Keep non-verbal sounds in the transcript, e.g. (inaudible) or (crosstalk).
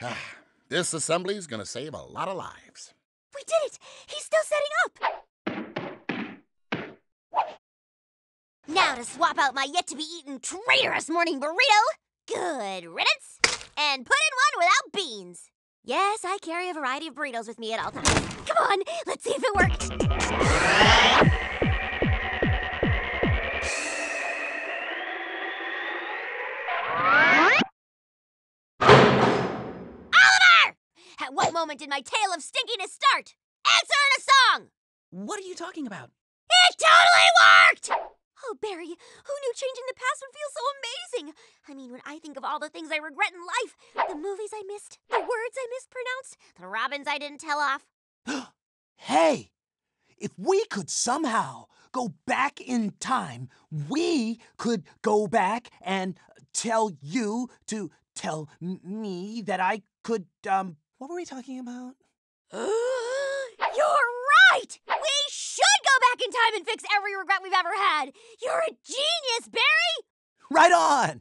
(sighs) this assembly's gonna save a lot of lives. We did it! He's still setting up! Now to swap out my yet to be eaten traitorous morning burrito. Good riddance! And put in one without beans. Yes, I carry a variety of burritos with me at all times. Come on, let's see if it works. At what moment did my tale of stinkiness start? Answer in a song! What are you talking about? It totally worked! Oh, Barry, who knew changing the past would feel so amazing? I mean, when I think of all the things I regret in life the movies I missed, the words I mispronounced, the robins I didn't tell off. (gasps) hey, if we could somehow go back in time, we could go back and tell you to tell me that I could, um, what were we talking about? (gasps) You're right! We should go back in time and fix every regret we've ever had! You're a genius, Barry! Right on!